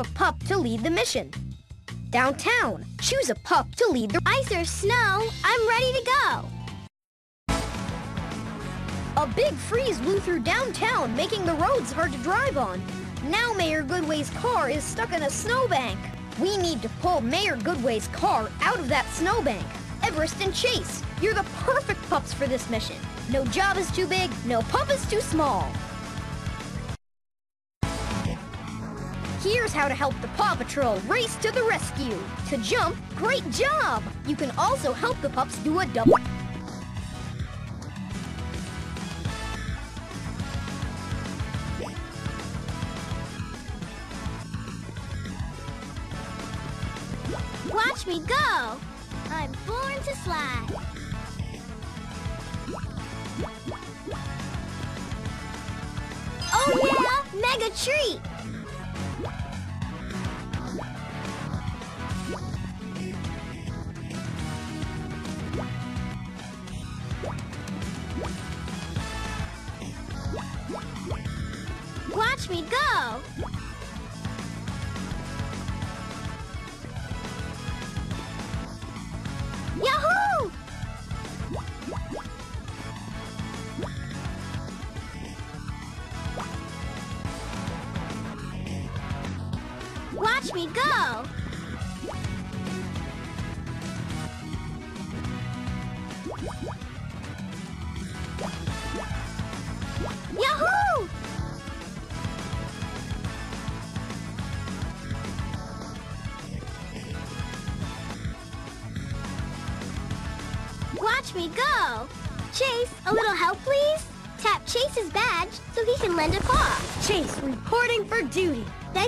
a pup to lead the mission. Downtown, choose a pup to lead the... Ice or snow, I'm ready to go. A big freeze blew through downtown, making the roads hard to drive on. Now Mayor Goodway's car is stuck in a snowbank. We need to pull Mayor Goodway's car out of that snowbank. Everest and Chase, you're the perfect pups for this mission. No job is too big, no pup is too small. Here's how to help the Paw Patrol race to the rescue. To jump, great job! You can also help the pups do a double... Watch me go! I'm born to slide. Oh yeah, mega treat!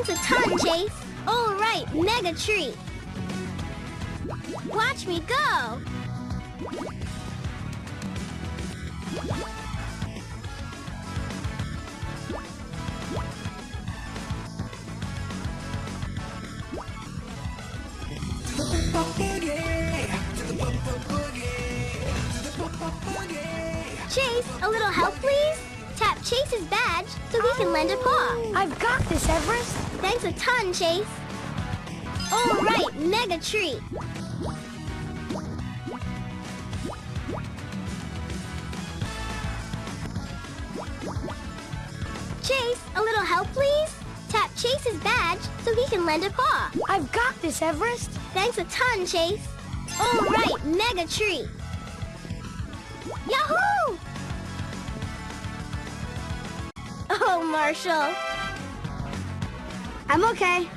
Thanks a ton, Chase. All right, mega treat. Watch me go! Chase, a little help, please? Tap Chase's badge so he can lend a paw. I've got this, Everest. Thanks a ton, Chase. All right, mega treat. Chase, a little help, please? Tap Chase's badge so he can lend a paw. I've got this, Everest. Thanks a ton, Chase. All right, mega treat. Yahoo! Oh, Marshall. I'm okay.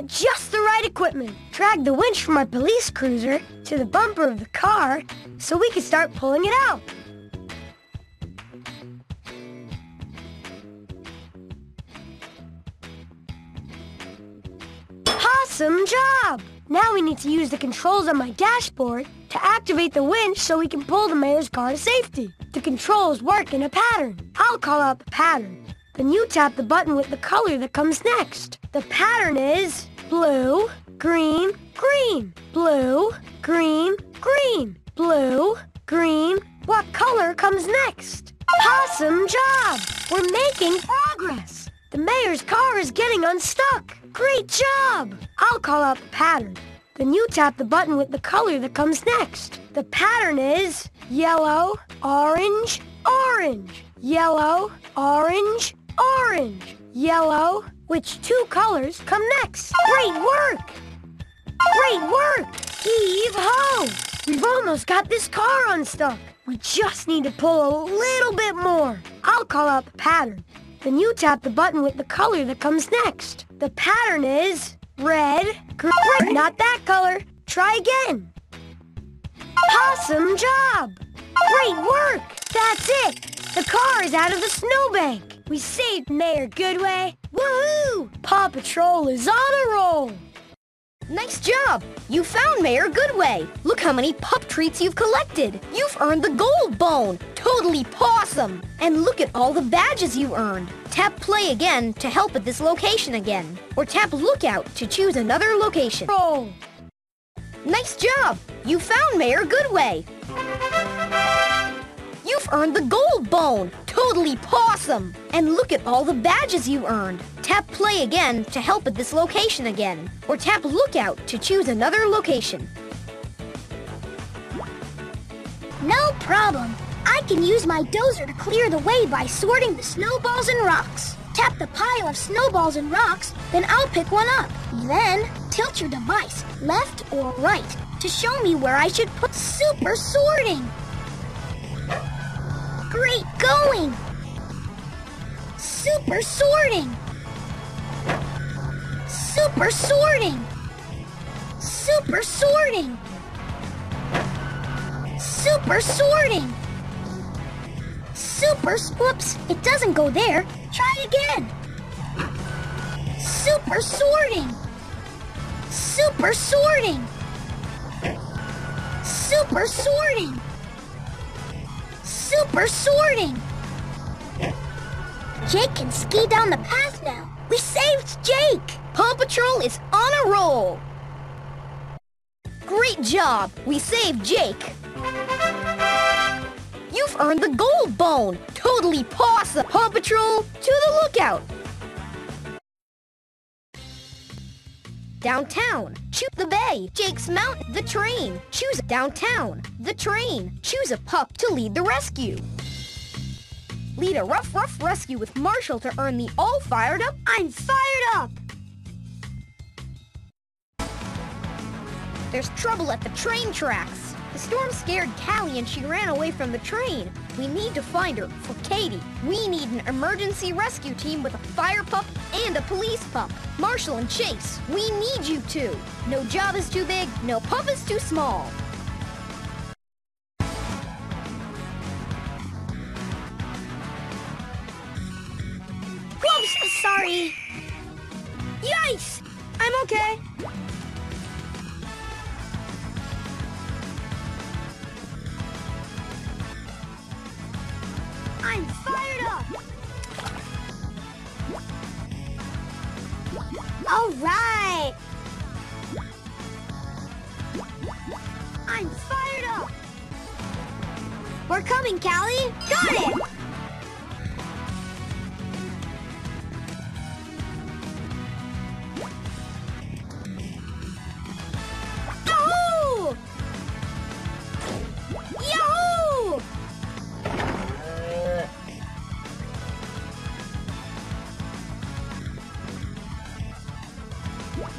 Got just the right equipment. Drag the winch from our police cruiser to the bumper of the car so we can start pulling it out. Awesome job! Now we need to use the controls on my dashboard to activate the winch so we can pull the mayor's car to safety. The controls work in a pattern. I'll call out the pattern. Then you tap the button with the color that comes next. The pattern is blue, green, green, blue, green, green, blue, green. What color comes next? Awesome job! We're making progress. The mayor's car is getting unstuck. Great job! I'll call out the pattern. Then you tap the button with the color that comes next. The pattern is yellow, orange, orange, yellow, orange, orange, yellow. Which two colors come next? Great work! Great work! Heave-ho! We've almost got this car unstuck. We just need to pull a little bit more. I'll call out the pattern. Then you tap the button with the color that comes next. The pattern is red, green, not that color. Try again. Awesome job! Great work! That's it! The car is out of the snowbank. We saved Mayor Goodway. Woohoo! Paw Patrol is on a roll. Nice job! You found Mayor Goodway! Look how many pup treats you've collected! You've earned the gold bone! Totally pawsome! And look at all the badges you earned! Tap play again to help at this location again. Or tap lookout to choose another location. Roll. Nice job! You found Mayor Goodway! You've earned the gold bone! Totally pawsome! And look at all the badges you earned. Tap play again to help at this location again. Or tap lookout to choose another location. No problem. I can use my dozer to clear the way by sorting the snowballs and rocks. Tap the pile of snowballs and rocks, then I'll pick one up. Then tilt your device left or right to show me where I should put super sorting. Great going! Super sorting! Super sorting! Super sorting! Super sorting! Super, whoops, it doesn't go there. Try again. Super sorting! Super sorting! Super sorting! Super sorting! Jake can ski down the path now. We saved Jake! Paw Patrol is on a roll! Great job! We saved Jake! You've earned the gold bone! Totally pawsome! Paw Patrol, to the lookout! Downtown, choose the bay. Jake's Mount, the train. Choose downtown, the train. Choose a pup to lead the rescue. Lead a rough, rough rescue with Marshall to earn the all fired up. I'm fired up! There's trouble at the train tracks. The storm scared Callie and she ran away from the train. We need to find her for Katie. We need an emergency rescue team with a fire pup and a police pup. Marshall and Chase, we need you two. No job is too big, no pup is too small. Whoops! Sorry. Yikes! I'm okay.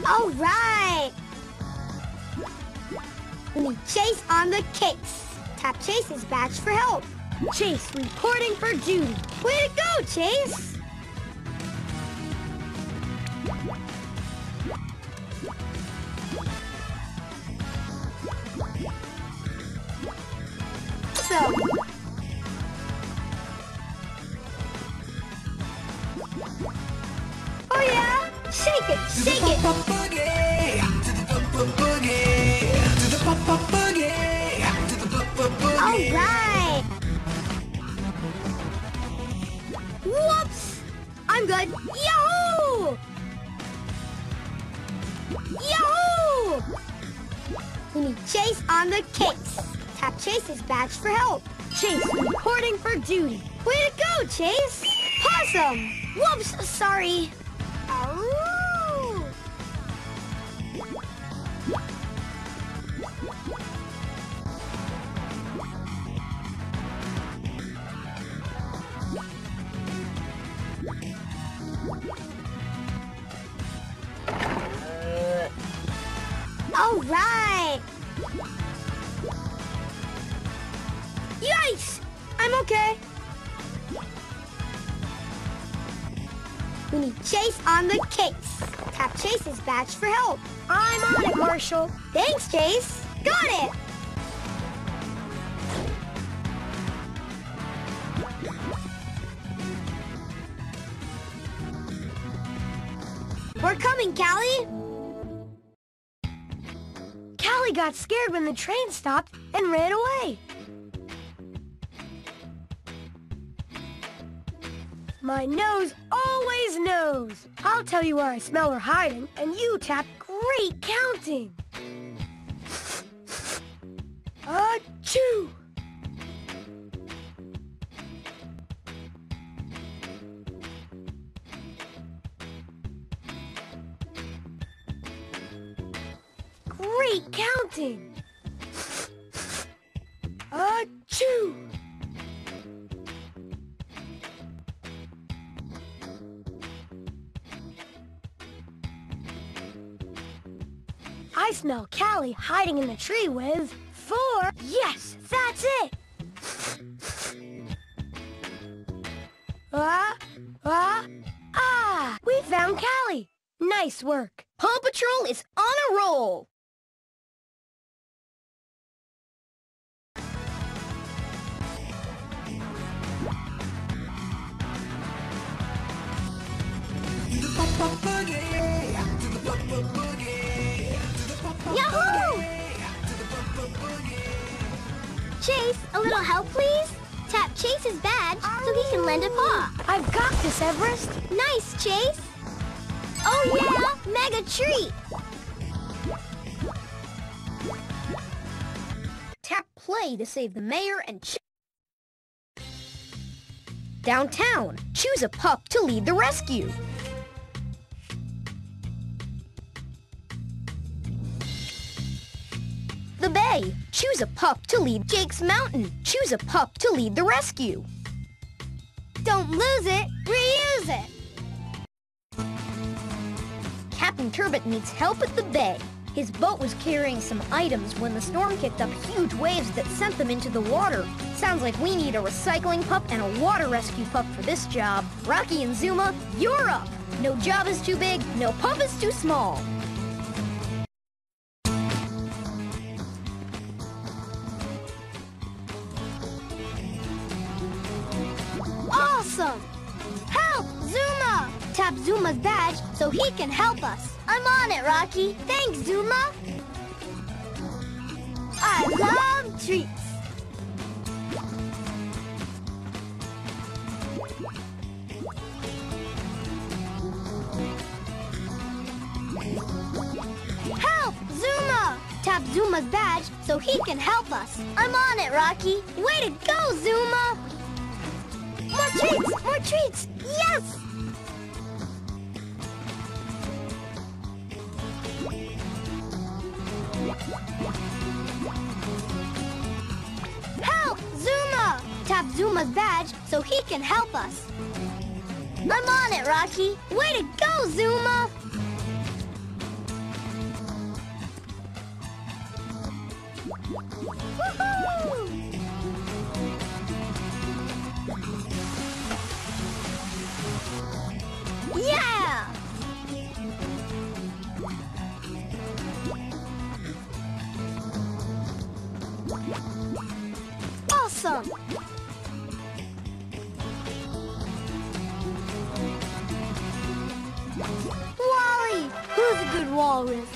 All right! We Chase on the case. Tap Chase's badge for help. Chase reporting for duty. Way to go, Chase! Thanks, Chase. Got it! We're coming, Callie. Callie got scared when the train stopped and ran away. My nose always knows. I'll tell you where I smell her hiding, and you tap great counting. Achoo! Great counting. Hiding in the tree with save the mayor and Downtown, choose a pup to lead the rescue. The Bay, choose a pup to lead Jake's Mountain. Choose a pup to lead the rescue. Don't lose it, reuse it. Captain Turbot needs help at the bay. His boat was carrying some items when the storm kicked up huge waves that sent them into the water. Sounds like we need a recycling pup and a water rescue pup for this job. Rocky and Zuma, you're up! No job is too big, no pup is too small. Can help us. I'm on it, Rocky. Thanks, Zuma. I love treats. Help, Zuma! Tap Zuma's badge so he can help us. I'm on it, Rocky. Way to go, Zuma! More treats! More treats! Yes! Zuma! Zuma's badge so he can help us. I'm on it, Rocky. Way to go, Zuma! Yeah! Awesome! Who's a good walrus?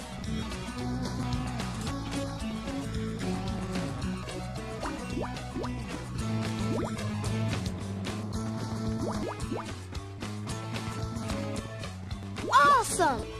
Awesome!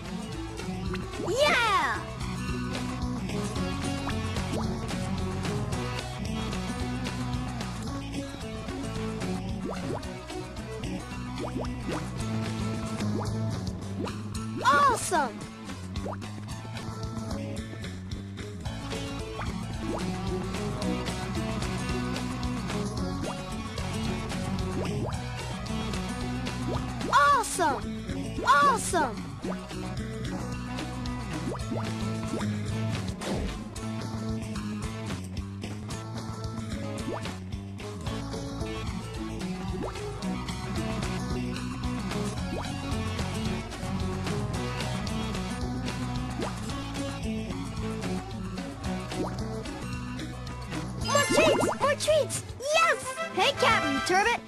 Treats! Yes! Hey, Captain Turbot!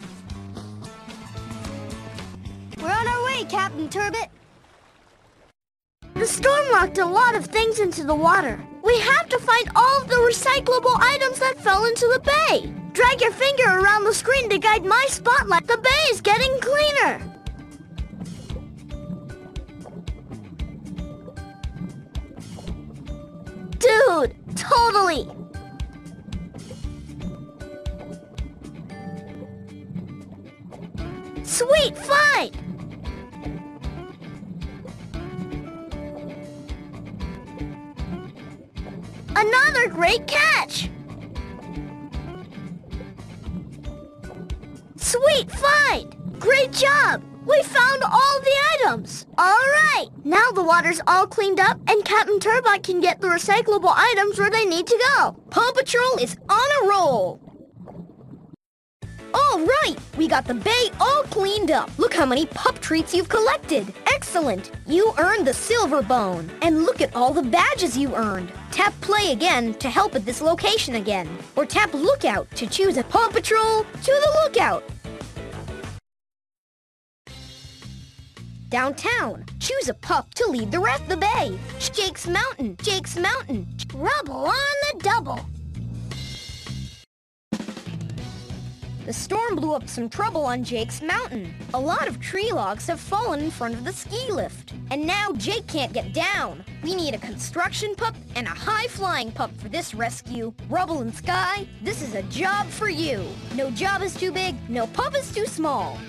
We're on our way, Captain Turbot. The storm locked a lot of things into the water. We have to find all of the recyclable items that fell into the bay. Drag your finger around the screen to guide my spotlight. The bay is getting cleaner. Dude, totally. Sweet find! Another great catch! Sweet find! Great job! We found all the items! Alright! Now the water's all cleaned up and Captain Turbot can get the recyclable items where they need to go. Paw Patrol is on a roll! All right, we got the bay all cleaned up. Look how many pup treats you've collected. Excellent. You earned the silver bone. And look at all the badges you earned. Tap play again to help at this location again. Or tap lookout to choose a Paw Patrol to the lookout. Downtown, choose a pup to lead the rest of the bay. Jake's Mountain, Jake's Mountain. Rubble on the double. The storm blew up some trouble on Jake's mountain. A lot of tree logs have fallen in front of the ski lift. And now Jake can't get down. We need a construction pup and a high-flying pup for this rescue. Rubble and Sky, this is a job for you. No job is too big, no pup is too small.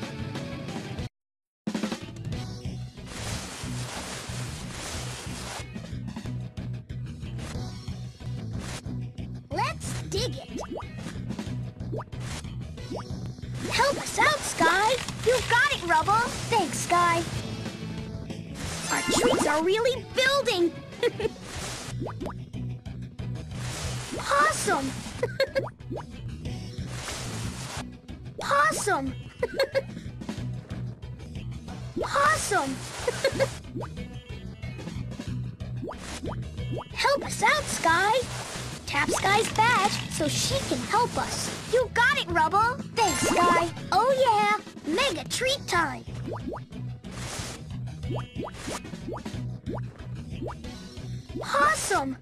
Rubble. Thanks, Sky. Our trees are really building. Possum. Possum. Possum. Help us out, Sky. Tap Sky's badge so she can help us. You got it, Rubble. Thanks, Sky. Oh, yeah. Mega treat time. Awesome.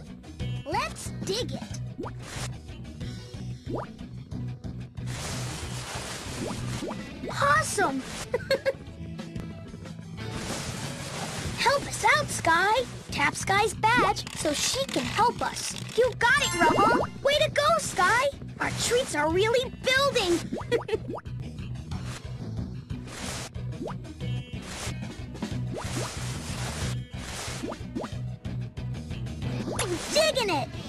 Let's dig it. Awesome. Help us out, Sky. Tap Sky's badge so she can help us. You got it, Rubble. Way to go, Sky. Our treats are really building. I'm digging it.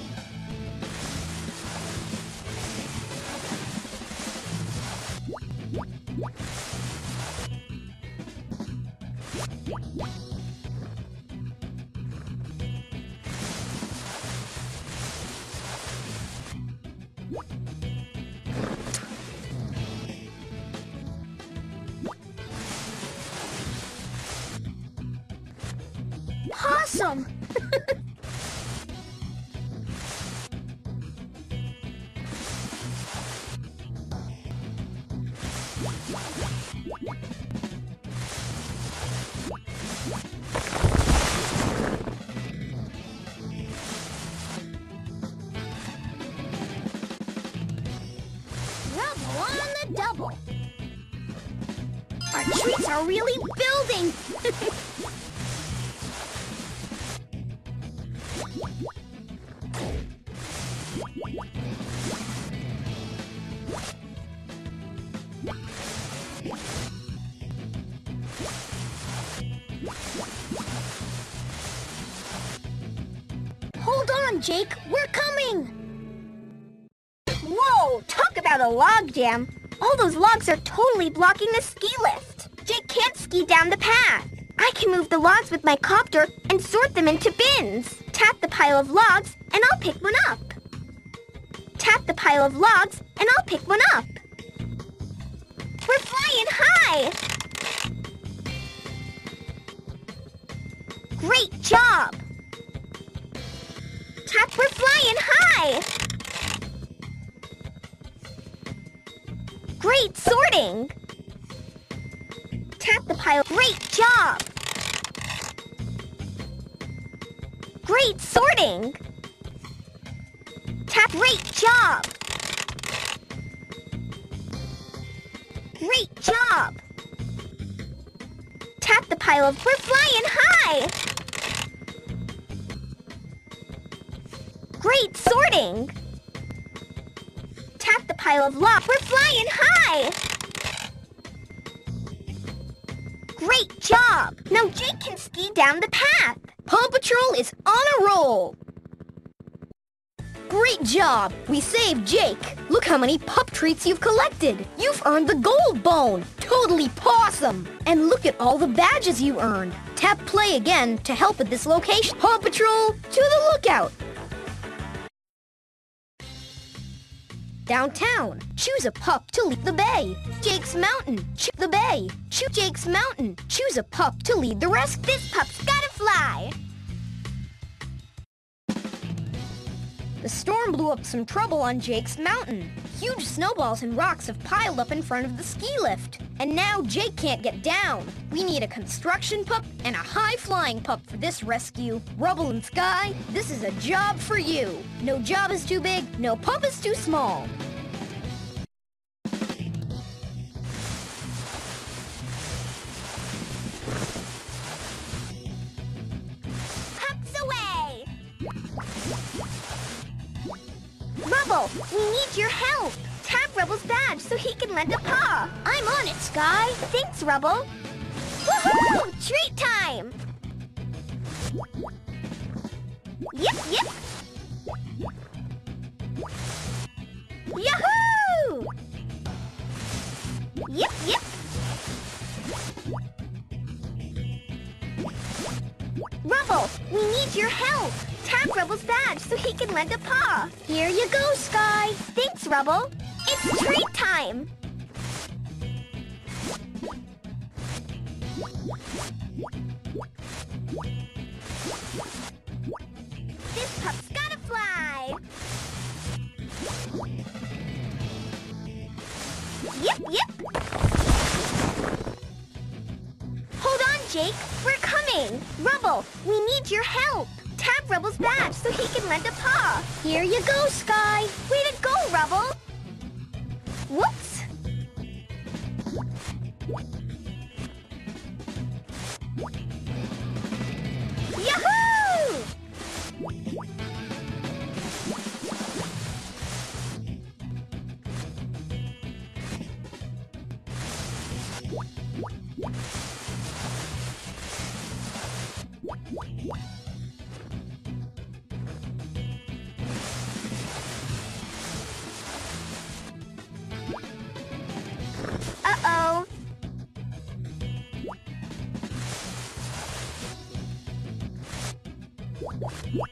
Jake. We're coming. Whoa, talk about a log jam. All those logs are totally blocking the ski lift. Jake can't ski down the path. I can move the logs with my copter and sort them into bins. Tap the pile of logs and I'll pick one up. Tap the pile of logs and I'll pick one up. We're flying high! Great job! Tap, we're flying high! Great sorting! Tap the pile. Great job! Great sorting! Tap. Great job! Great job! Tap the pile of... We're flying high! Great sorting! Tap the pile of lock. We're flying high! Great job! Now Jake can ski down the path. Paw Patrol is on a roll! Great job! We saved Jake! Look how many pup treats you've collected! You've earned the gold bone! Totally pawsome! And look at all the badges you earned! Tap play again to help at this location. Paw Patrol, to the lookout! Downtown, choose a pup to lead the bay. Jake's Mountain, choose the bay. Choose Jake's Mountain, choose a pup to lead the rest. This pup's gotta fly! The storm blew up some trouble on Jake's mountain. Huge snowballs and rocks have piled up in front of the ski lift. And now Jake can't get down. We need a construction pup and a high-flying pup for this rescue. Rubble and Sky, this is a job for you. No job is too big, no pup is too small. So lend a paw. I'm on it, Sky. Thanks, Rubble. Woohoo! Treat time! Yep, yep. Yahoo! Yep, yep. Rubble, we need your help. Tap Rubble's badge so he can lend a paw. Here you go, Sky. Thanks, Rubble. It's treat time. This pup's gotta fly. Yep, yep. Hold on, Jake. We're coming. Rubble, we need your help. Tap Rubble's badge so he can lend a paw. Here you go, Sky. Way to go, Rubble. Whoops. Yahoo! Whoops!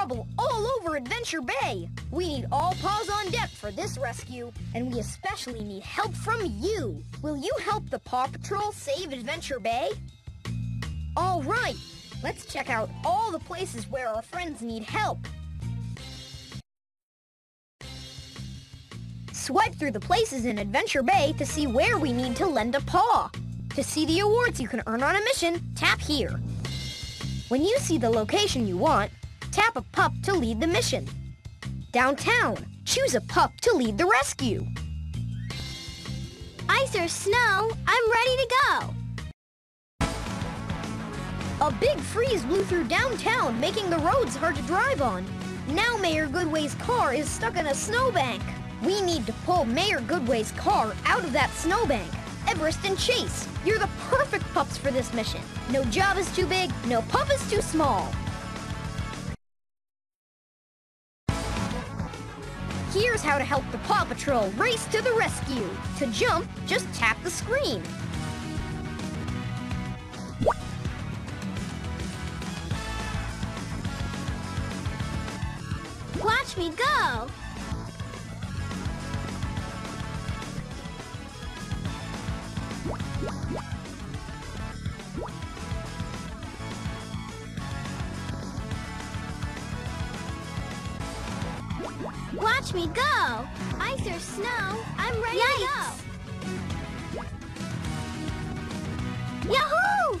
Trouble all over Adventure Bay. We need all paws on deck for this rescue, and we especially need help from you. Will you help the Paw Patrol save Adventure Bay? All right, let's check out all the places where our friends need help. Swipe through the places in Adventure Bay to see where we need to lend a paw. To see the awards you can earn on a mission, tap here. When you see the location you want, tap a pup to lead the mission. Downtown, choose a pup to lead the rescue. Ice or snow, I'm ready to go. A big freeze blew through downtown, making the roads hard to drive on. Now Mayor Goodway's car is stuck in a snowbank. We need to pull Mayor Goodway's car out of that snowbank. Everest and Chase, you're the perfect pups for this mission. No job is too big, no pup is too small. Here's how to help the Paw Patrol race to the rescue. To jump, just tap the screen. Watch me go. Ice snow, I'm ready Yikes. to go. Yahoo!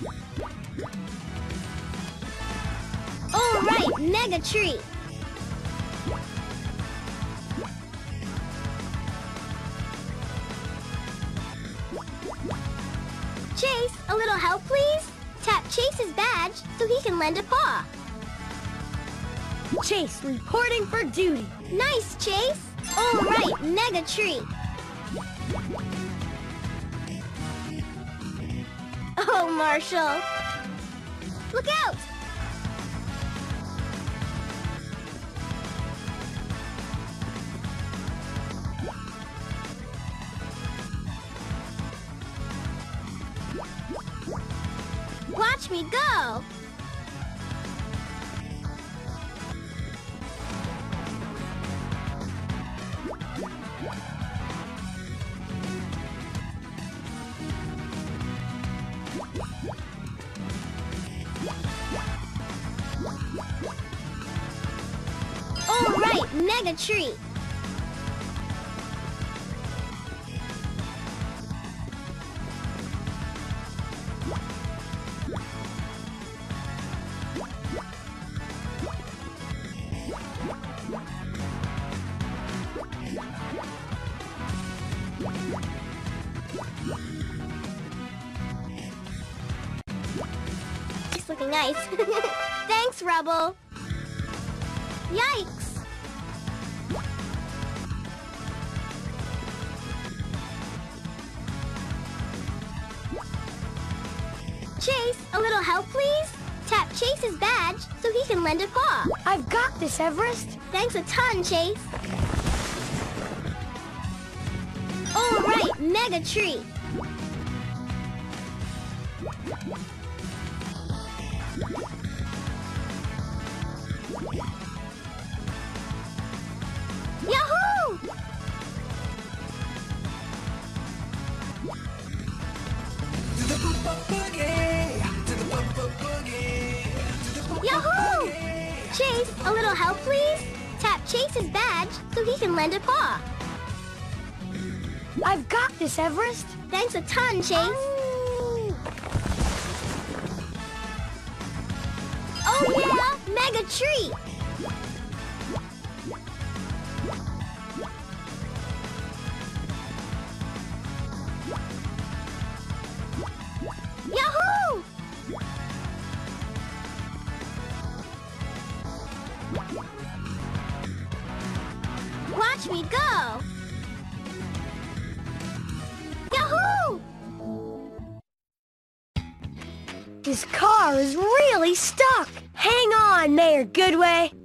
All right, mega tree. Chase, a little help, please? Tap Chase's badge so he can lend a paw. Chase reporting for duty. Nice, Chase. All right, mega treat. Oh, Marshall. Look out! Rubble. Yikes! Chase, a little help, please? Tap Chase's badge so he can lend a paw. I've got this, Everest. Thanks a ton, Chase. All right, mega treat. Tap Chase's badge so he can lend a paw. I've got this, Everest. Thanks a ton, Chase. Oh, oh yeah, mega treat.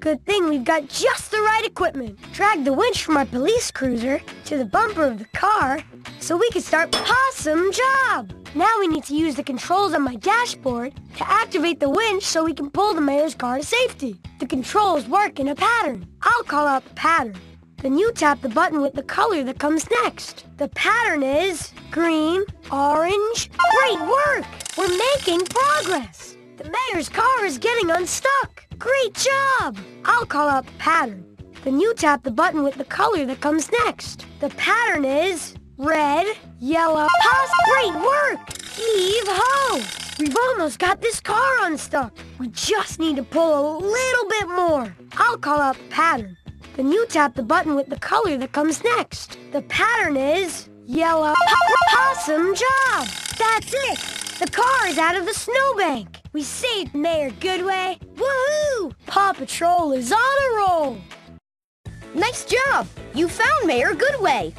Good thing we've got just the right equipment. Drag the winch from our police cruiser to the bumper of the car so we can start Possum Job. Now we need to use the controls on my dashboard to activate the winch so we can pull the mayor's car to safety. The controls work in a pattern. I'll call out the pattern. Then you tap the button with the color that comes next. The pattern is green, orange. Great work! We're making progress. The mayor's car is getting unstuck. Great job! I'll call out the pattern. Then you tap the button with the color that comes next. The pattern is red, yellow, pos. Great work! Heave ho! We've almost got this car unstuck. We just need to pull a little bit more. I'll call out the pattern. Then you tap the button with the color that comes next. The pattern is yellow. a po- pawsome job. That's it. The car is out of the snowbank. We saved Mayor Goodway. Woohoo! Paw Patrol is on a roll. Nice job! You found Mayor Goodway.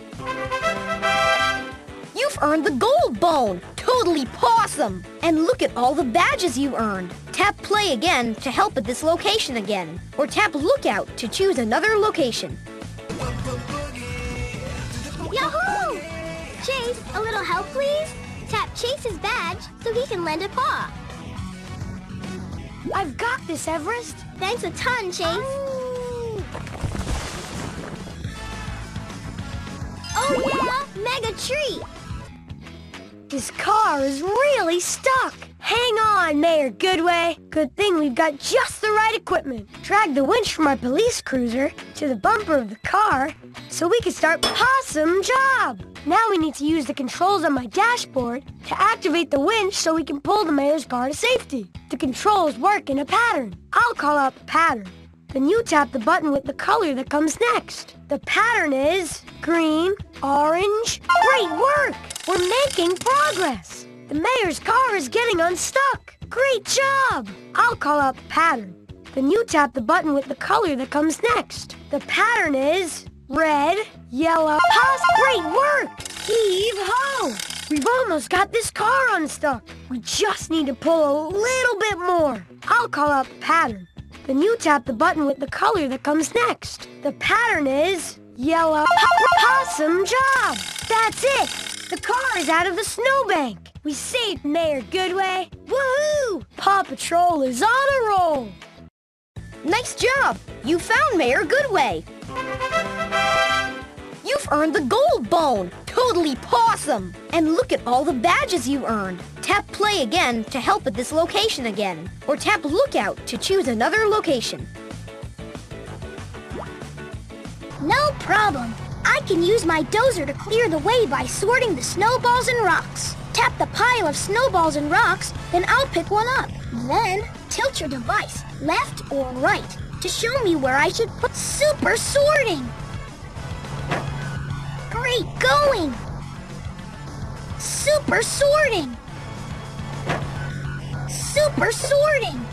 You've earned the gold bone. Totally pawsome. And look at all the badges you earned. Tap play again to help at this location again. Or tap lookout to choose another location. Yahoo! Chase, a little help, please? Tap Chase's badge so he can lend a paw. I've got this, Everest. Thanks a ton, Chase. Oh, oh yeah, mega treat. This car is really stuck. Hang on, Mayor Goodway. Good thing we've got just the right equipment. Drag the winch from our police cruiser to the bumper of the car so we can start Pawsome Job. Now we need to use the controls on my dashboard to activate the winch so we can pull the mayor's car to safety. The controls work in a pattern. I'll call out the pattern. Then you tap the button with the color that comes next. The pattern is green, orange. Great work! We're making progress. The mayor's car is getting unstuck. Great job! I'll call out the pattern. Then you tap the button with the color that comes next. The pattern is red, yellow, pos. Great work! Heave ho! We've almost got this car unstuck. We just need to pull a little bit more. I'll call out the pattern. Then you tap the button with the color that comes next. The pattern is yellow pawsome job. That's it. The car is out of the snowbank. We saved Mayor Goodway. Woohoo! Paw Patrol is on a roll. Nice job! You found Mayor Goodway. You've earned the gold bone. Totally pawsome. And look at all the badges you earned. Tap play again to help at this location again. Or tap lookout to choose another location. No problem. I can use my dozer to clear the way by sorting the snowballs and rocks. Tap the pile of snowballs and rocks, then I'll pick one up. Then tilt your device, left or right, to show me where I should put super sorting. Great going! Super sorting! Super sorting!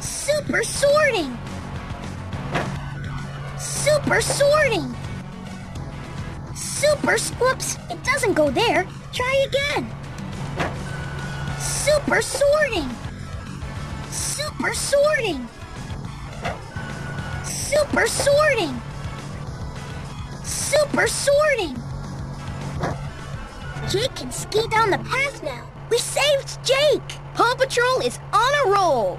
Super sorting! Super sorting! Super whoops! It doesn't go there. Try again. Super sorting! Super sorting! Super sorting! Super sorting! Jake can ski down the path now. We saved Jake! Paw Patrol is on a roll.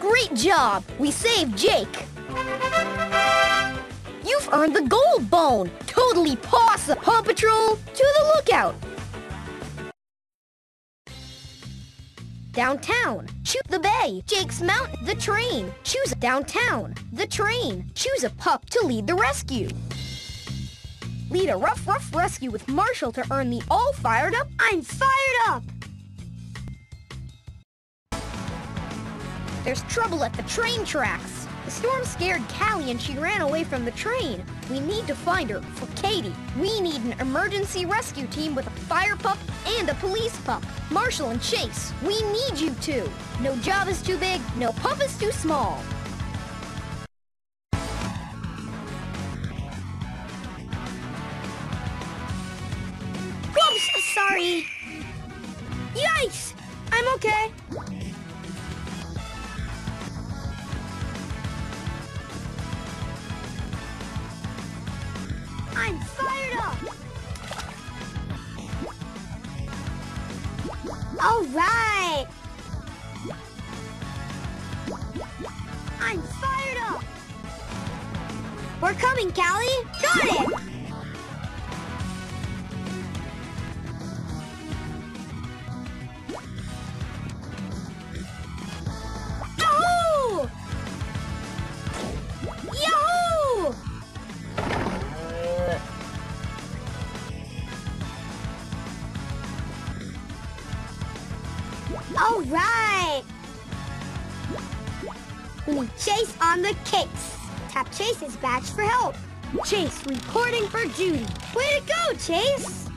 Great job! We saved Jake. You've earned the gold bone. Totally pawsome. Paw Patrol, to the lookout. Downtown. Shoot the bay. Jake's Mountain. The train. Choose downtown. The train. Choose a pup to lead the rescue. Lead a rough, rough rescue with Marshall to earn the all fired up. I'm fired up. There's trouble at the train tracks. The storm scared Callie and she ran away from the train. We need to find her for Katie. We need an emergency rescue team with a fire pup and a police pup. Marshall and Chase, we need you two. No job is too big, no pup is too small. All right! I'm fired up. We're coming, Callie! Got it! Badge for help. Chase reporting for duty. Way to go, Chase!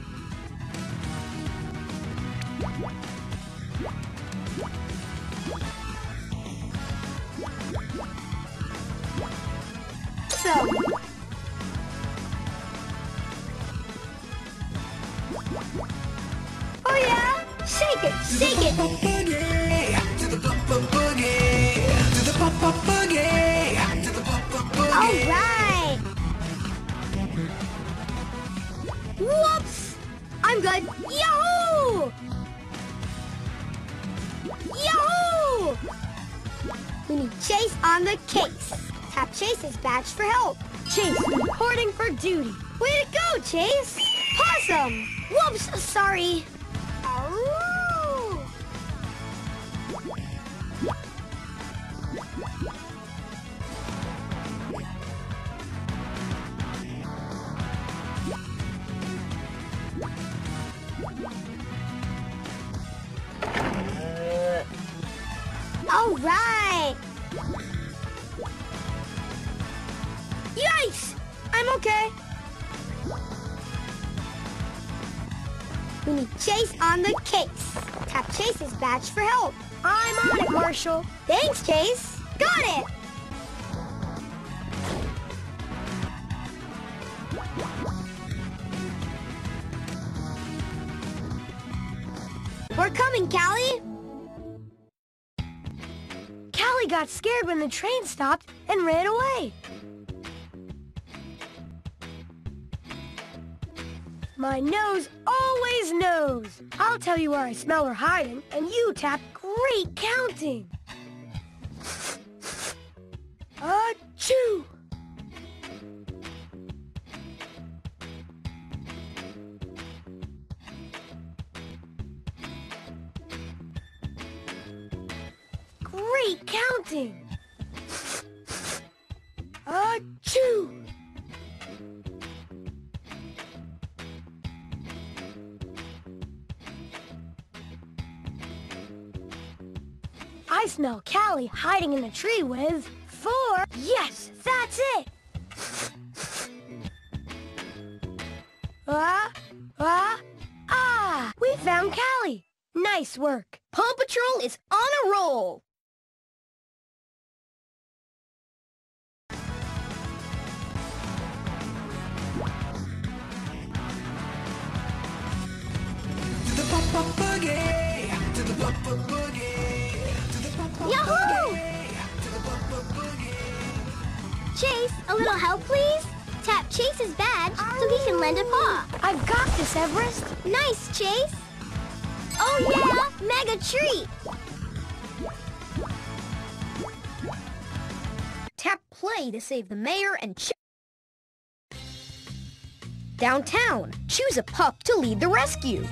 We're coming, Callie. Callie got scared when the train stopped and ran away. My nose always knows. I'll tell you where I smell her hiding, and you tap great counting. Achoo! Counting. Achoo! I smell Callie hiding in the tree with four. Yes, that's it. Ah, ah, ah! We found Callie. Nice work. Paw Patrol is on a roll. Yahoo! boogie, to the pop pop boogie. Chase, a little help, please? Tap Chase's badge so he can lend a paw. I've got this, Everest. Nice, Chase. Oh, yeah, mega treat. Tap play to save the mayor and ch- Downtown, choose a pup to lead the rescue.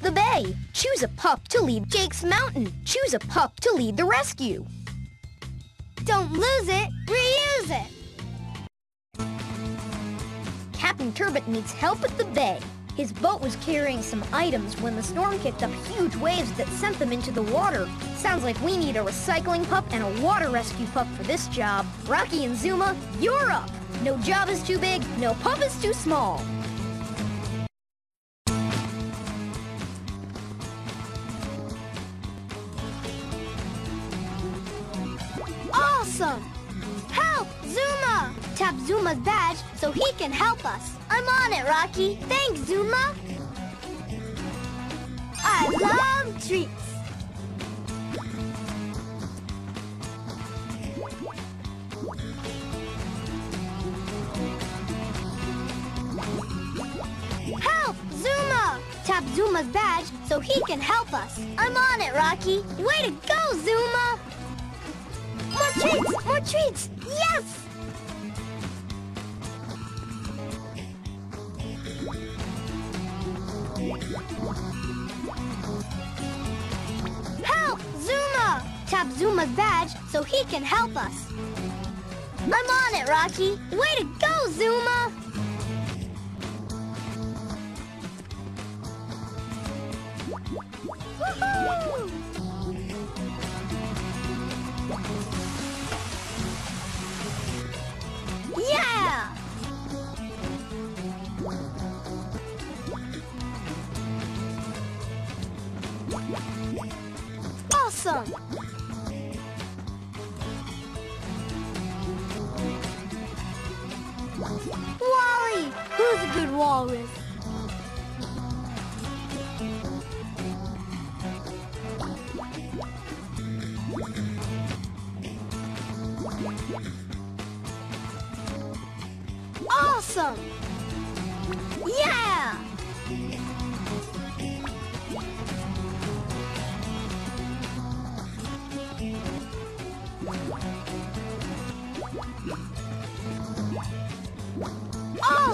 The Bay, choose a pup to lead Jake's Mountain. Choose a pup to lead the rescue. Don't lose it, reuse it. Captain Turbot needs help at the bay. His boat was carrying some items when the storm kicked up huge waves that sent them into the water. Sounds like we need a recycling pup and a water rescue pup for this job. Rocky and Zuma, you're up! No job is too big, no pup is too small. So he can help us. I'm on it, Rocky. Thanks, Zuma. I love treats. Help, Zuma! Tap Zuma's badge so he can help us. I'm on it, Rocky. Way to go, Zuma! More treats! More treats! Yes! Tap Zuma's badge so he can help us. I'm on it, Rocky. Way to go, Zuma! Yeah! Awesome! Who's a good walrus? Awesome! Yeah!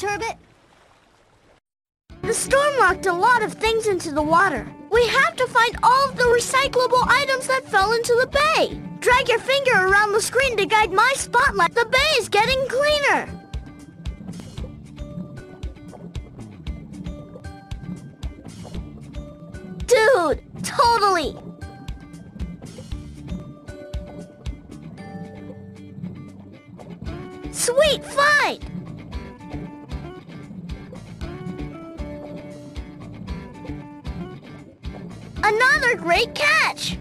Turbot. The storm knocked a lot of things into the water. We have to find all of the recyclable items that fell into the bay. Drag your finger around the screen to guide my spotlight. The bay is getting cleaner. Dude, totally. Another great catch!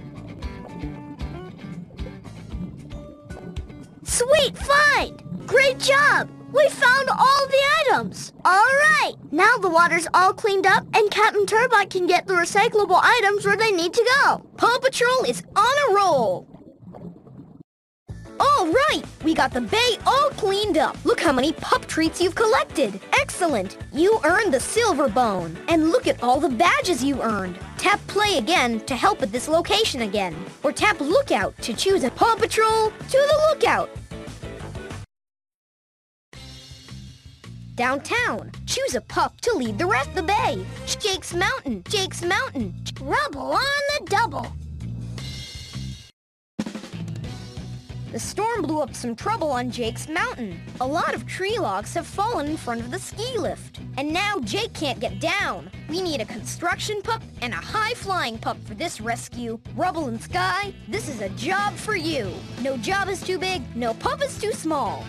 Sweet find! Great job! We found all the items! Alright, now the water's all cleaned up and Captain Turbot can get the recyclable items where they need to go. Paw Patrol is on a roll! All right, we got the bay all cleaned up. Look how many pup treats you've collected. Excellent. You earned the silver bone. And look at all the badges you earned. Tap play again to help at this location again. Or tap lookout to choose a Paw Patrol to the lookout. Downtown, choose a pup to lead the rest of the bay. Jake's Mountain, Jake's Mountain. Rubble on the double. The storm blew up some trouble on Jake's mountain. A lot of tree logs have fallen in front of the ski lift. And now Jake can't get down. We need a construction pup and a high-flying pup for this rescue. Rubble and Sky, this is a job for you. No job is too big, no pup is too small.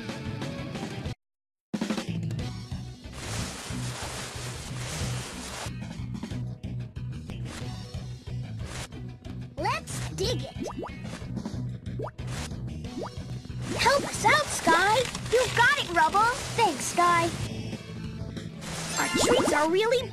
Really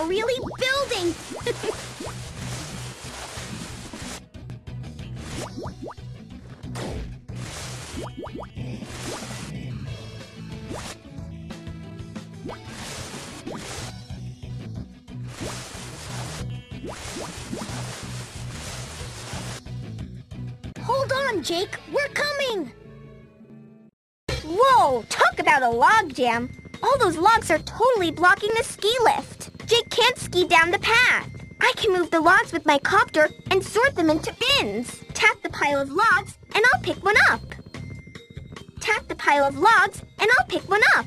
are really building. Hold on, Jake. We're coming. Whoa, talk about a log jam. All those logs are totally blocking the ski lift. Can't ski down the path. I can move the logs with my copter and sort them into bins. Tap the pile of logs and I'll pick one up. Tap the pile of logs and I'll pick one up.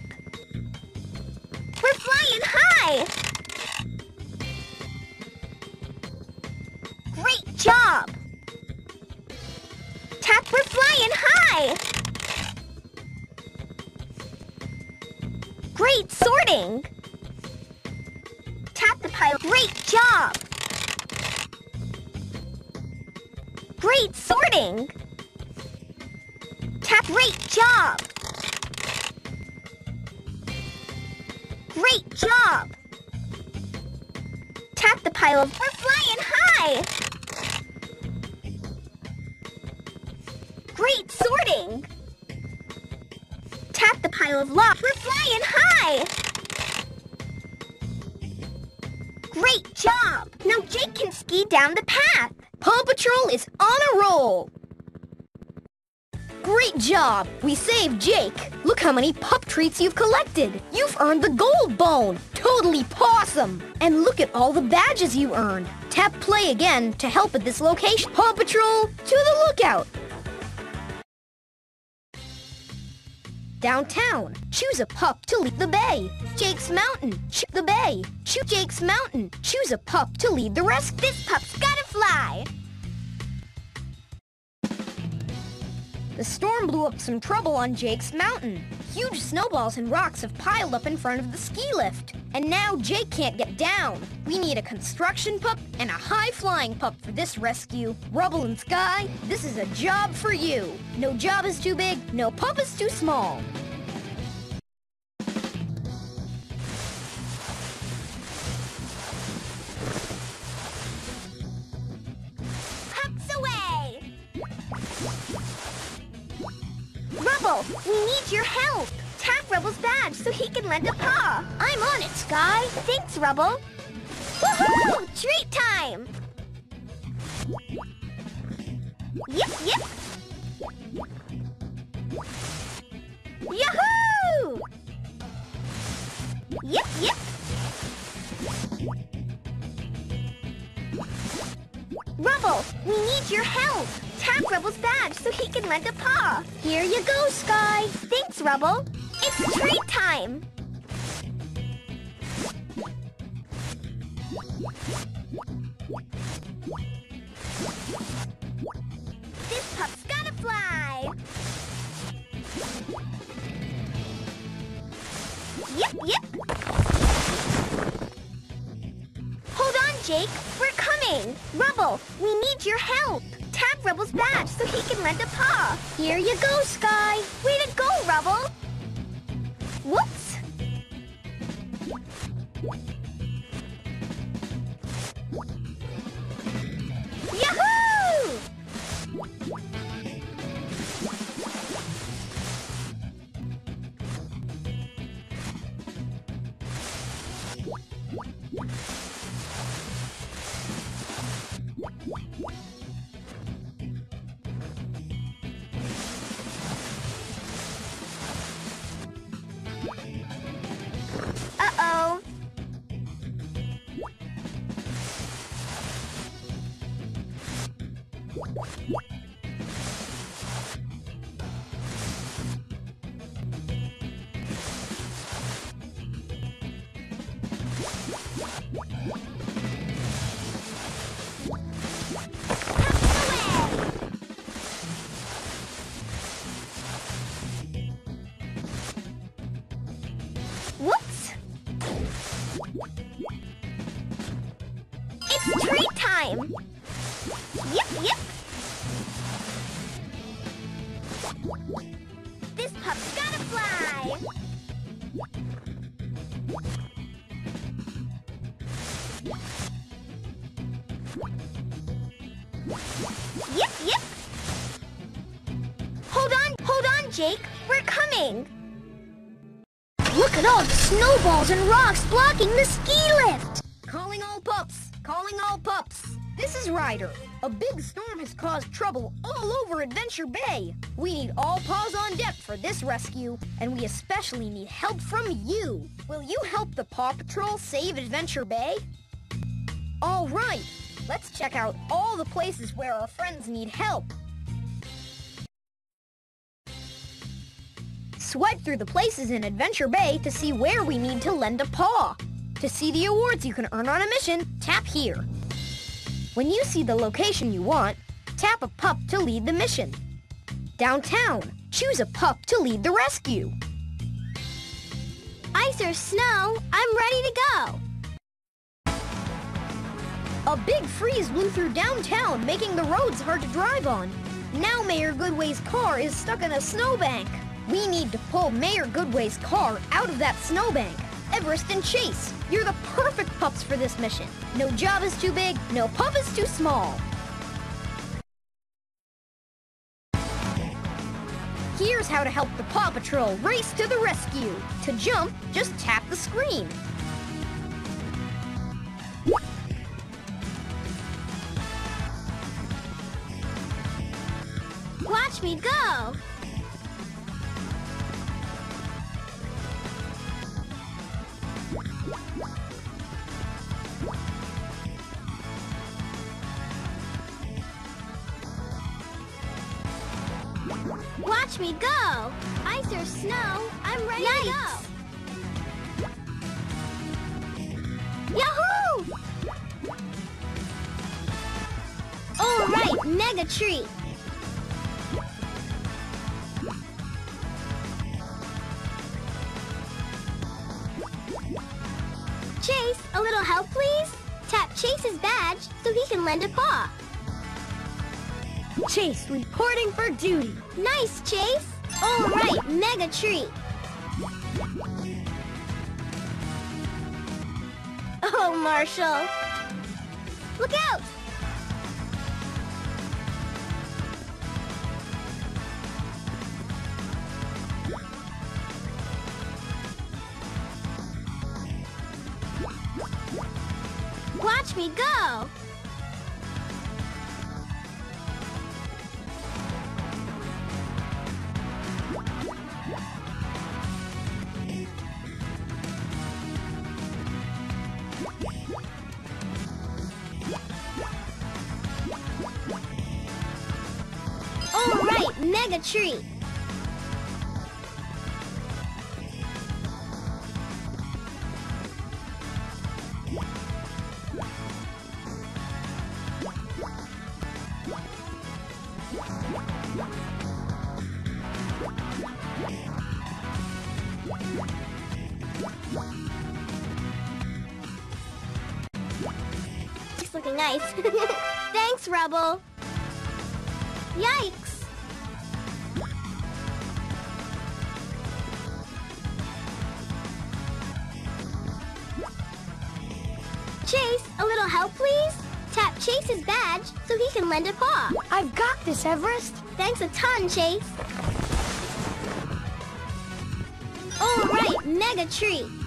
We're flying high! The path. Paw Patrol is on a roll! Great job! We saved Jake! Look how many pup treats you've collected! You've earned the gold bone! Totally pawsome! And look at all the badges you earned! Tap play again to help at this location. Paw Patrol, to the lookout! Downtown, choose a pup to lead the bay. Jake's Mountain, choose the bay. Choose Jake's Mountain, choose a pup to lead the rescue. This pup's gotta fly! The storm blew up some trouble on Jake's mountain. Huge snowballs and rocks have piled up in front of the ski lift. And now Jake can't get down. We need a construction pup and a high-flying pup for this rescue. Rubble and Sky, this is a job for you. No job is too big, no pup is too small. Rubble's badge so he can lend a paw. I'm on it, Sky. Thanks, Rubble. Woohoo! Treat time! Yep, yep. Yahoo! Yep, yep. Rubble, we need your help. Tap Rubble's badge so he can lend a paw. Here you go, Sky. Thanks, Rubble. It's treat time. This pup's gotta fly. Yep, yep. Hold on, Jake. We're coming. Rubble, we need your help. Tap Rubble's badge so he can lend a paw. Here you go, Sky. Way to go, Rubble. Whoops. Yahoo! Uh-oh. And rocks blocking the ski lift. Calling all pups! Calling all pups! This is Ryder. A big storm has caused trouble all over Adventure Bay. We need all paws on deck for this rescue, and we especially need help from you. Will you help the Paw Patrol save Adventure Bay? All right, let's check out all the places where our friends need help. Swipe through the places in Adventure Bay to see where we need to lend a paw. To see the awards you can earn on a mission, tap here. When you see the location you want, tap a pup to lead the mission. Downtown, choose a pup to lead the rescue. Ice or snow, I'm ready to go. A big freeze blew through downtown, making the roads hard to drive on. Now Mayor Goodway's car is stuck in a snowbank. We need to pull Mayor Goodway's car out of that snowbank. Everest and Chase, you're the perfect pups for this mission. No job is too big, no pup is too small. Here's how to help the Paw Patrol race to the rescue. To jump, just tap the screen. Watch me go. Mega tree. Chase, a little help, please? Tap Chase's badge so he can lend a paw. Chase reporting for duty. Nice, Chase. All right, mega tree. Oh, Marshall. Look out! Nice. Thanks, Rubble. Yikes! Chase, a little help, please? Tap Chase's badge so he can lend a paw. I've got this, Everest. Thanks a ton, Chase. All right, mega tree.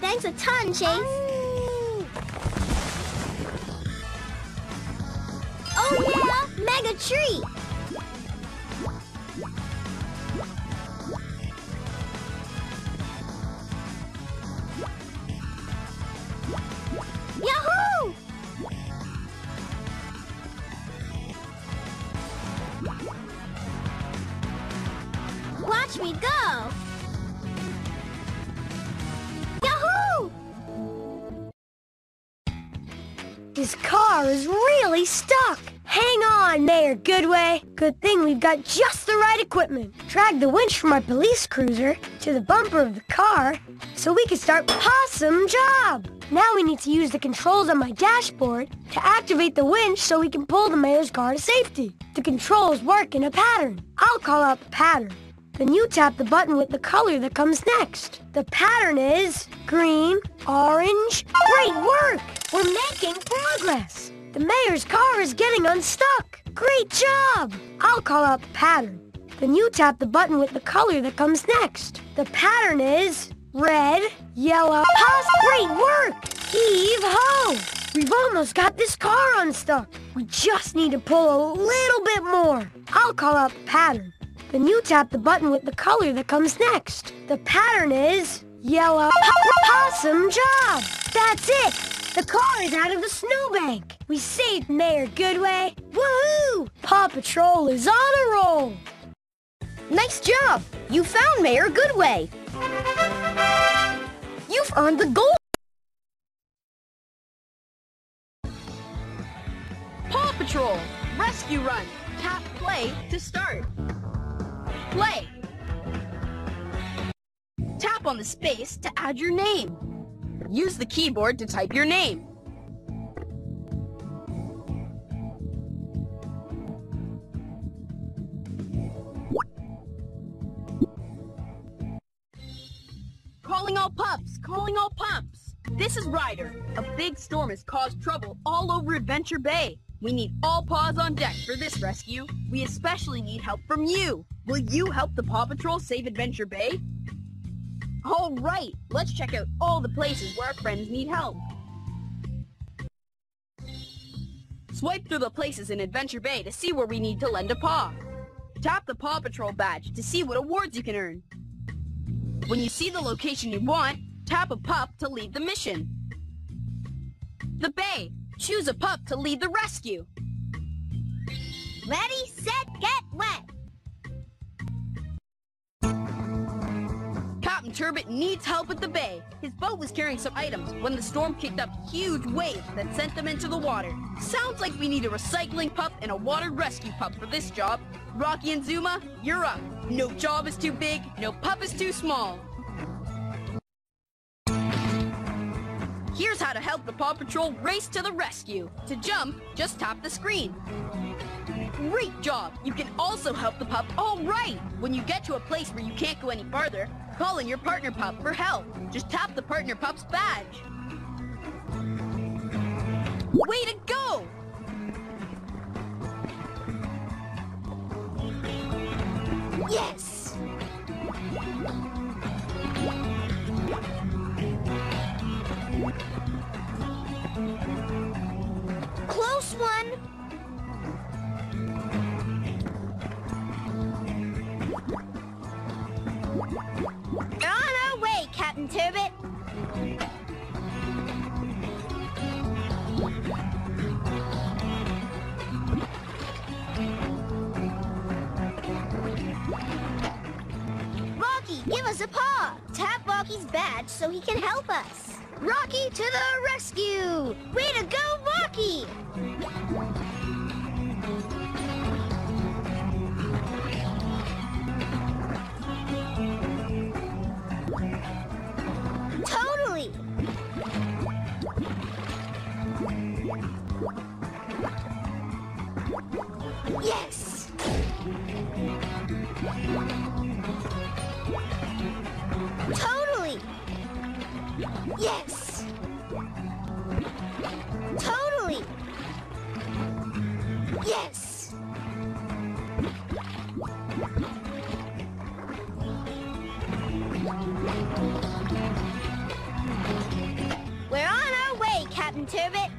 Thanks a ton, Chase. Thing just the right equipment. Drag the winch from our police cruiser to the bumper of the car so we can start Pawsome Job. Now we need to use the controls on my dashboard to activate the winch so we can pull the mayor's car to safety. The controls work in a pattern. I'll call out the pattern. Then you tap the button with the color that comes next. The pattern is green, orange. Great work! We're making progress. The mayor's car is getting unstuck. Great job! I'll call out the pattern. Then you tap the button with the color that comes next. The pattern is red, yellow, pos. Great work! Heave ho! We've almost got this car unstuck. We just need to pull a little bit more. I'll call out the pattern. Then you tap the button with the color that comes next. The pattern is yellow pawsome job. That's it. The car is out of the snowbank. We saved Mayor Goodway. Woohoo! Paw Patrol is on a roll. Nice job! You found Mayor Goodway! You've earned the gold! Paw Patrol! Rescue Run! Tap play to start. Play! Tap on the space to add your name. Use the keyboard to type your name. Calling all pups! Calling all pups! This is Ryder. A big storm has caused trouble all over Adventure Bay. We need all paws on deck for this rescue. We especially need help from you. Will you help the Paw Patrol save Adventure Bay? All right, let's check out all the places where our friends need help. Swipe through the places in Adventure Bay to see where we need to lend a paw. Tap the Paw Patrol badge to see what awards you can earn. When you see the location you want, tap a pup to lead the mission. The bay. Choose a pup to lead the rescue. Ready, set, get wet. Captain Turbot needs help at the bay. His boat was carrying some items when the storm kicked up huge waves that sent them into the water. Sounds like we need a recycling pup and a water rescue pup for this job. Rocky and Zuma, you're up. No job is too big, no pup is too small. Here's how to help the Paw Patrol race to the rescue. To jump, just tap the screen. Great job! You can also help the pup all right! When you get to a place where you can't go any farther, call in your partner pup for help. Just tap the partner pup's badge. Way to go! Yes. Close one. Turbot. Rocky, give us a paw. Tap Rocky's badge so he can help us. Rocky to the rescue! Way to go, Rocky! Yes! Totally! Yes! We're on our way, Captain Turbot.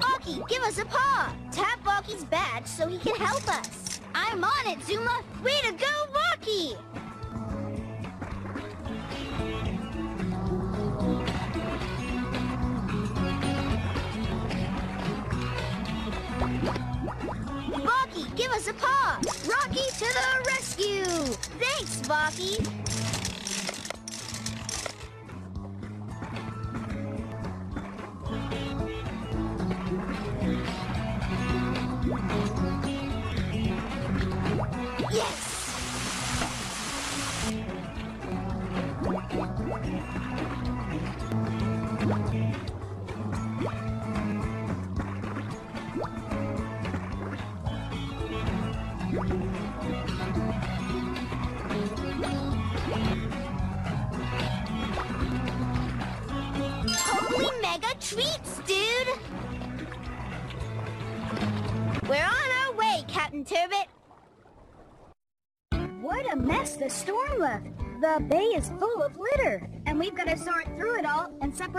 Rocky, give us a paw. Tap Rocky's badge so he can help us. I'm on it, Zuma. Way to go, Rocky! Rocky, give us a paw! Rocky to the rescue! Thanks, Rocky!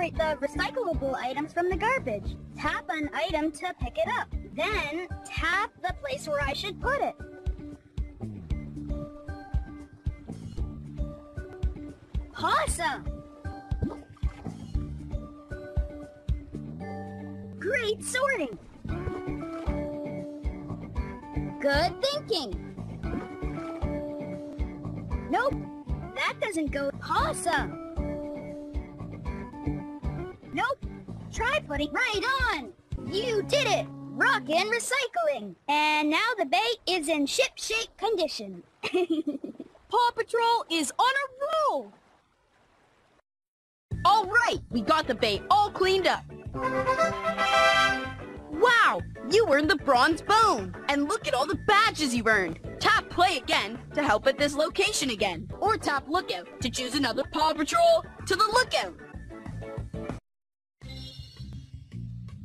Separate the recyclable items from the garbage. Tap an item to pick it up. Then tap the place where I should put it. Awesome! Great sorting! Good thinking! Nope, that doesn't go awesome! Nope, try putting right on! You did it! Rockin' recycling! And now the bay is in ship-shape condition. Paw Patrol is on a roll! All right, we got the bay all cleaned up. Wow, you earned the bronze bone. And look at all the badges you earned. Tap play again to help at this location again. Or tap lookout to choose another Paw Patrol to the lookout.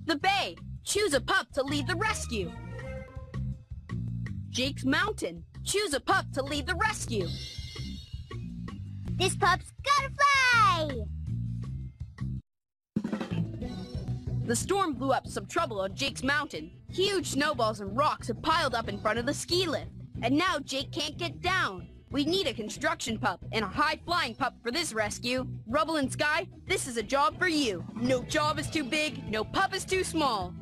The Bay, choose a pup to lead the rescue. Jake's Mountain, choose a pup to lead the rescue. This pup's gotta fly! The storm blew up some trouble on Jake's mountain. Huge snowballs and rocks have piled up in front of the ski lift. And now Jake can't get down. We need a construction pup and a high-flying pup for this rescue. Rubble and Skye, this is a job for you. No job is too big, no pup is too small.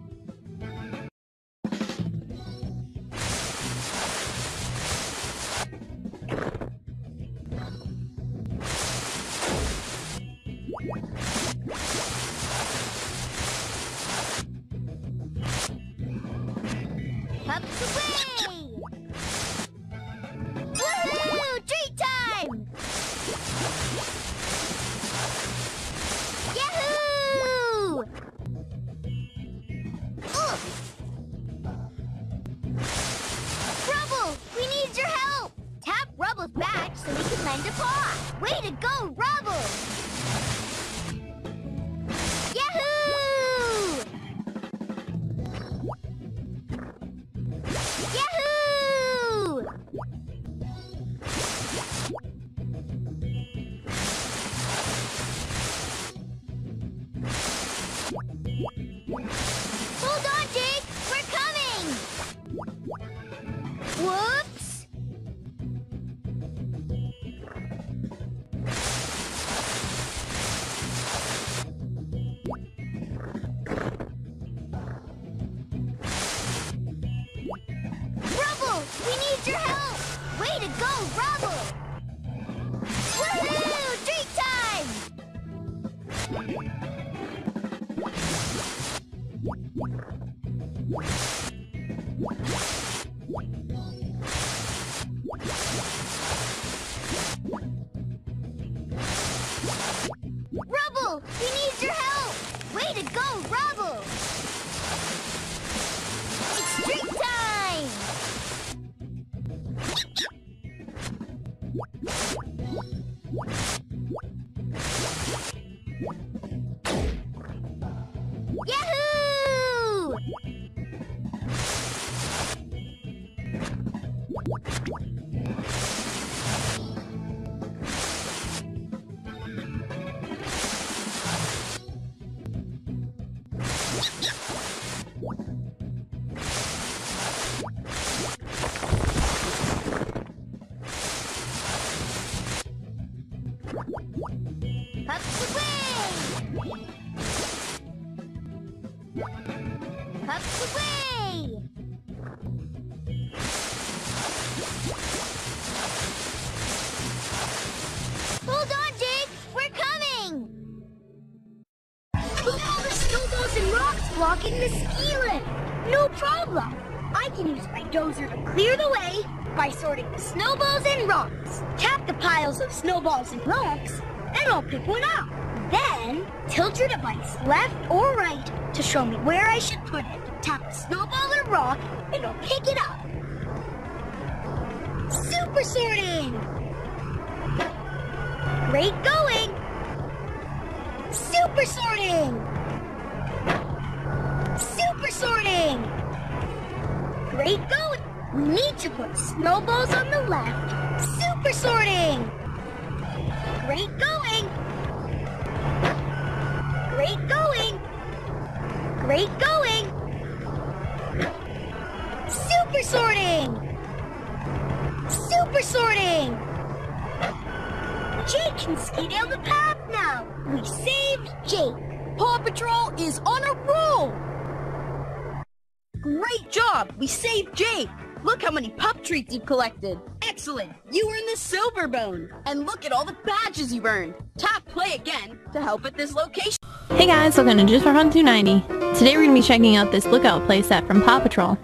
Yahoo! Of snowballs and rocks, and I'll pick one out. Then, tilt your device left or right to show me where I should put it. Tap snowball or rock, and I'll pick it up. Super sorting! Great going! Super sorting! Super sorting! Great going! We need to put snowballs on the left. Super sorting! Great going! Great going! Great going! Super sorting! Super sorting! Jake can ski down the path now! We saved Jake! Paw Patrol is on a roll! Great job! We saved Jake! Look how many pup treats you've collected! Excellent! You earned the silver bone! And look at all the badges you've earned! Tap play again to help at this location. Hey guys, welcome to Just for Fun 290. Today we're going to be checking out this lookout playset from Paw Patrol.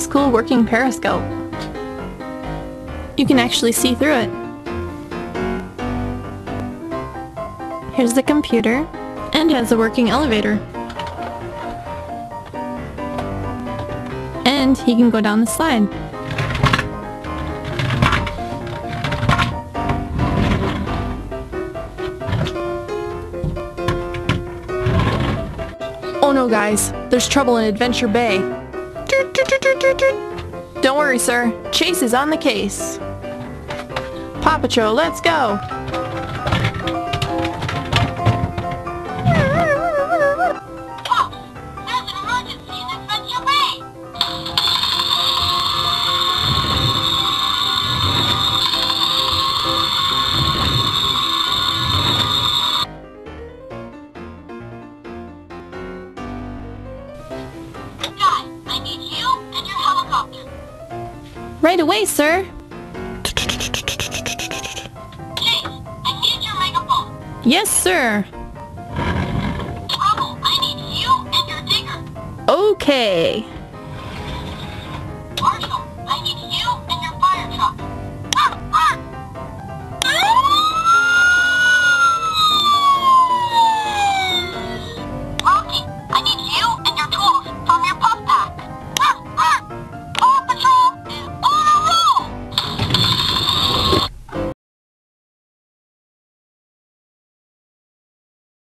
This cool working periscope. You can actually see through it. Here's the computer, and has a working elevator. And he can go down the slide. Oh no, guys. There's trouble in Adventure Bay. Worry, sir. Chase is on the case. Paw Patrol, let's go!